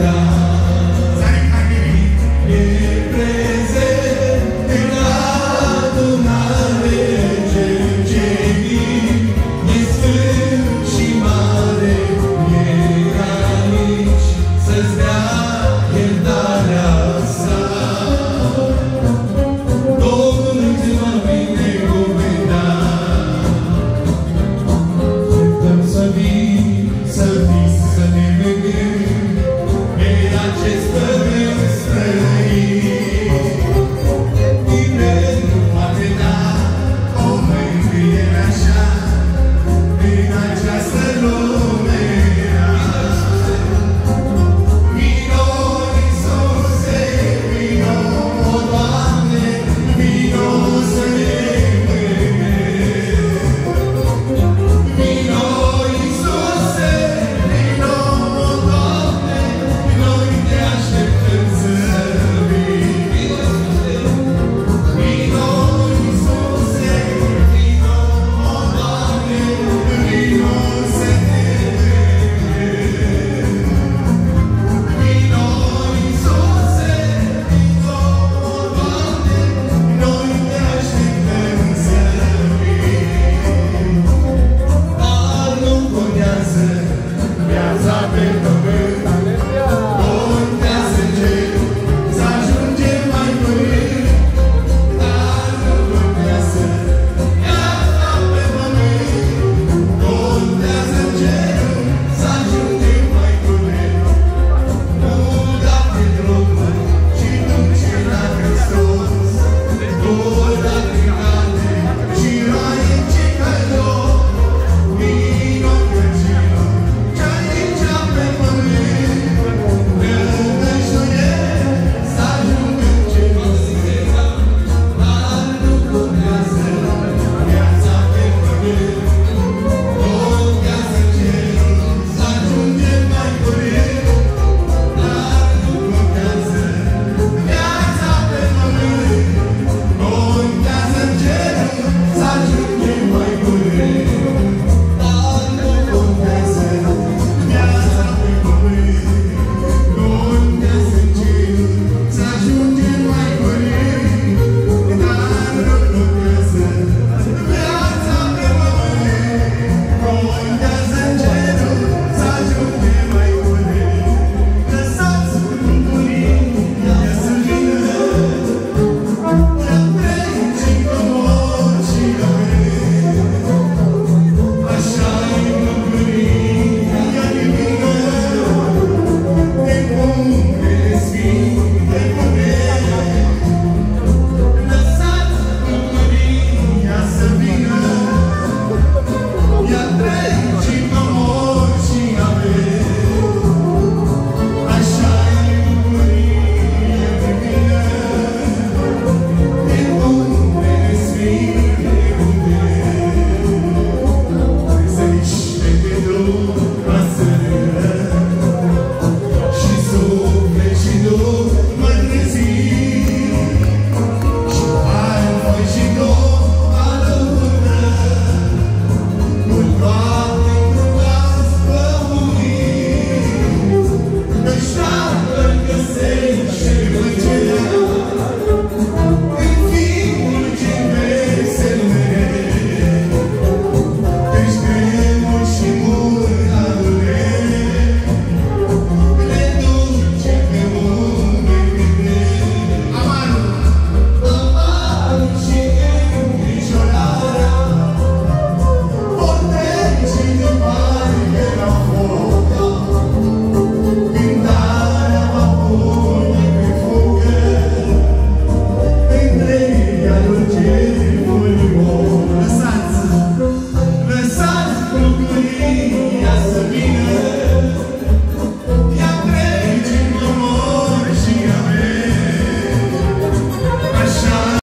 감사합니다.